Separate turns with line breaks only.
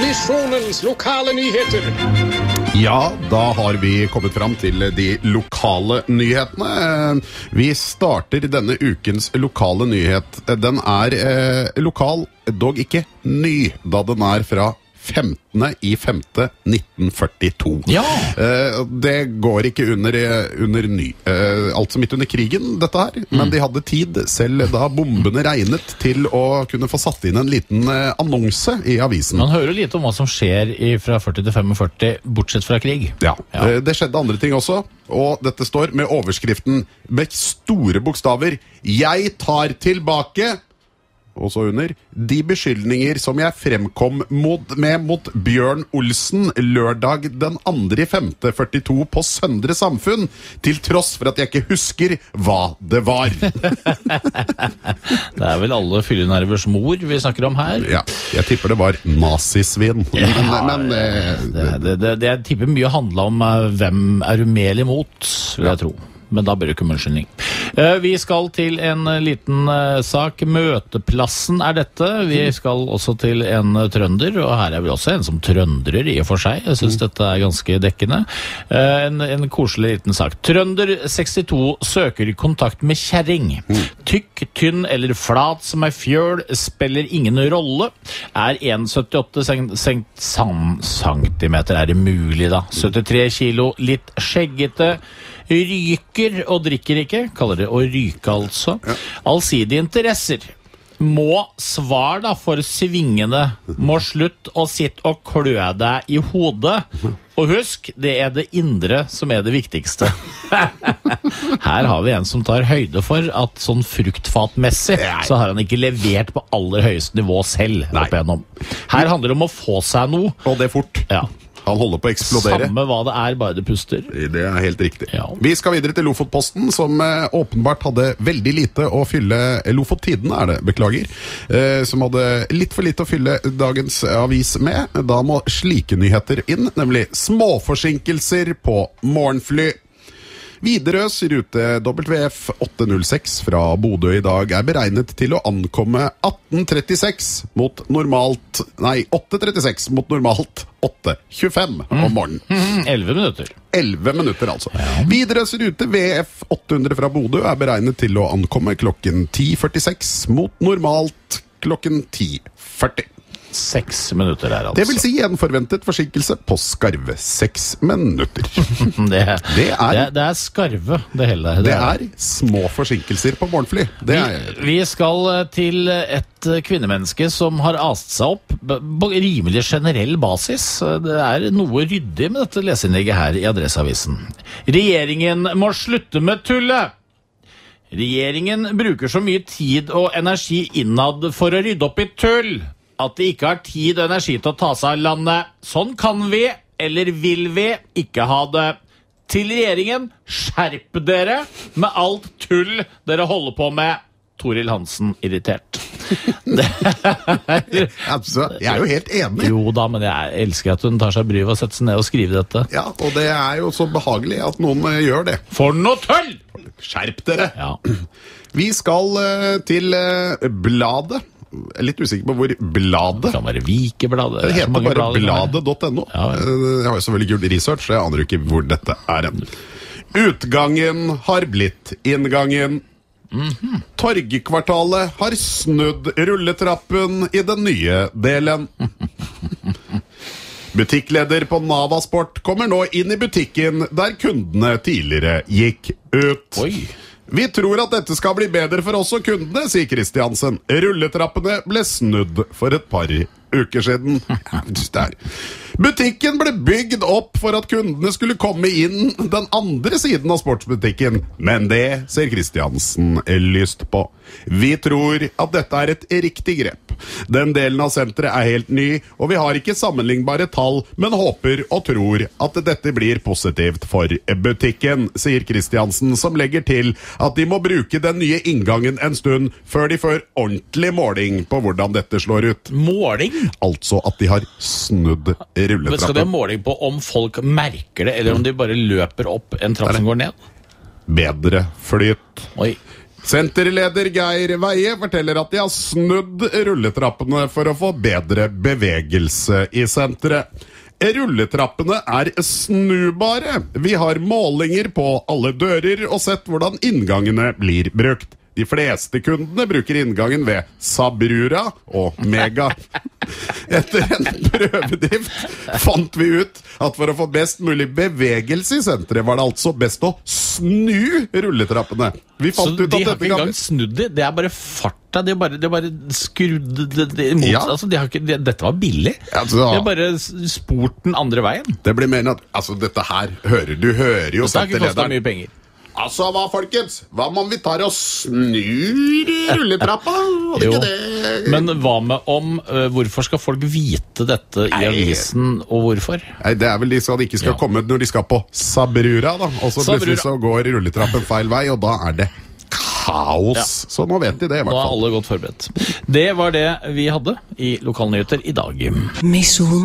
Misjonens lokale nyheter.
Ja, da har vi kommet fram til de lokale nyhetene. Vi starter denne ukens lokale nyhet. Den er eh, lokal, dog ikke ny, da den er fra 15. i 5. 1942.
Ja.
Eh, det går ikke under, eh, under ny. Altså midt under krigen, dette her. Men de hadde tid, selv da bombene regnet, til å kunne få satt inn en liten annonse i avisen.
Man hører lite om hva som skjer i, fra 40 til 45, bortsett fra krig.
Ja,
Ja.
Det skjedde andre ting også, og dette står med overskriften med store bokstaver 'Jeg tar tilbake' og så under 'De beskyldninger som jeg fremkom mot, med mot Bjørn Olsen lørdag den 2.5.42 på Søndre Samfunn, til tross for at jeg ikke husker hva det var'.
Det er vel alle fyllenervers mor vi snakker om her.
Ja, jeg tipper det var nazisvin. Men, men eh,
Det, det, det, det jeg tipper mye handla om eh, hvem er du mer imot, vil jeg tro. Men da bør det ikke om unnskyldning. Eh, Vi skal til en eh, liten eh, sak. Møteplassen er dette. Vi skal også til en trønder, og her er vi også en som trøndrer i og for seg. Jeg syns dette er ganske dekkende. En, en koselig liten sak. Trønder 62 søker kontakt med kjerring. Tykk, tynn eller flat som ei fjøl spiller ingen rolle. Er 1,78 cent, cent, sam- centimeter, er det mulig da? 73 kilo, litt skjeggete. Ryker og drikker ikke. Kaller det å ryke, altså. Allsidige interesser. Må svar da for svingende. Må slutt å sitte og klø deg i hodet. Og husk, det er det indre som er det viktigste. Her har vi en som tar høyde for at sånn fruktfatmessig så har han ikke levert på aller høyeste nivå selv. Her handler det om å få seg noe.
Og det fort.
Ja.
Han holder på å eksplodere.
Samme hva det er, bare det puster.
Det er helt riktig.
Ja.
Vi skal videre til Lofotposten, som eh, åpenbart hadde veldig lite å fylle eh, Lofottidene er det, beklager. Eh, som hadde litt for lite å fylle dagens avis med. Da må slike nyheter inn, nemlig småforsinkelser på morgenfly. Widerøes rute WF 806 fra Bodø i dag er beregnet til å ankomme 18.36 mot normalt Nei, 8.36 mot normalt 8.25 om morgenen.
Mm, Elleve minutter.
11 minutter, altså. Widerøes rute VF 800 fra Bodø er beregnet til å ankomme klokken 10.46 mot normalt klokken 10.40.
Seks minutter her, altså.
Det vil si en forventet forsinkelse på skarve seks minutter.
Det,
Det er-
det, det er skarve, det hele.
Det er små forsinkelser på morgenfly. Det er,
vi, vi skal eh, til et eh, kvinnemenneske som har ast seg opp på rimelig generell basis. Det er noe ryddig med dette leseinnlegget her i Adresseavisen. Regjeringen må slutte med tullet! Regjeringen bruker så mye tid og energi innad for å rydde opp i tull at de ikke har tid og energi til å ta seg av landet. Sånn kan vi, eller vil vi, ikke ha det. Til regjeringen, skjerp dere med alt tull dere holder på med. Toril Hansen irritert.
altså, jeg er jo helt enig.
Jo da, men jeg elsker at hun tar seg bryet og setter seg ned og skriver dette.
Ja, Og det er jo så behagelig at noen eh, gjør det.
For noe tull!
Skjerp dere!
Ja.
Vi skal eh, til eh, bladet. Er litt usikker på hvor bladet
Det kan være Vikebladet.
Det
er
heter bare bladet.no.
Ja, ja.
Eh, Jeg har jo selvfølgelig gjort research, så jeg aner jo ikke hvor dette er hen. Utgangen har blitt inngangen.
Mhm.
Torgkvartalet har snudd rulletrappen i den nye delen. Butikkleder på Nava Sport kommer nå inn i butikken der kundene tidligere gikk ut.
Oi.
Vi tror at dette skal bli bedre for oss og kundene, sier Kristiansen. Rulletrappene ble snudd for et par uker siden. Butikken ble bygd opp for at kundene skulle komme inn den andre siden av sportsbutikken, men det ser Kristiansen lyst på. Vi tror at dette er et riktig grep. Den delen av senteret er helt ny, og vi har ikke sammenlignbare tall, men håper og tror at dette blir positivt for butikken, sier Kristiansen, som legger til at de må bruke den nye inngangen en stund før de får ordentlig måling på hvordan dette slår ut.
Måling?
Altså at de har snudd
Men skal det ha måling på om folk merker det, eller om de bare løper opp en trapp som går ned?
Bedre flyt.
Oi.
Senterleder Geir Veie forteller at de har snudd rulletrappene for å få bedre bevegelse i senteret. Rulletrappene er snubare. Vi har målinger på alle dører og sett hvordan inngangene blir brukt. De fleste kundene bruker inngangen ved Sabrura og Mega. Etter en prøvedrift fant vi ut at for å få best mulig bevegelse i senteret, var det altså best å snu rulletrappene. Vi
Så
fant
de
ut at
har
dette
ikke engang snudd det. Det er bare farta. De har bare, de har bare skrudd det, de, imot.
Ja.
Altså, de har ikke, de, dette var billig.
Altså,
de har bare spurt den andre veien.
Det blir mer enn at Altså, dette her hører Du hører jo
Dette har ikke kosta mye penger.
Altså, hva, folkens? Hva om vi tar og snur rulletrappa?
Jo.
ikke det
Men hva med om uh, Hvorfor skal folk vite dette i
Nei.
avisen, og hvorfor?
Nei, Det er vel de som ikke skal
Ja.
komme når de skal på Sabrura, da. Og så plutselig så går rulletrappen feil vei, og da er det kaos. Så nå vet de det, i hvert
Nå
hvert
er alle godt forberedt. Det var det vi hadde i Lokalnyheter i dag.
Mission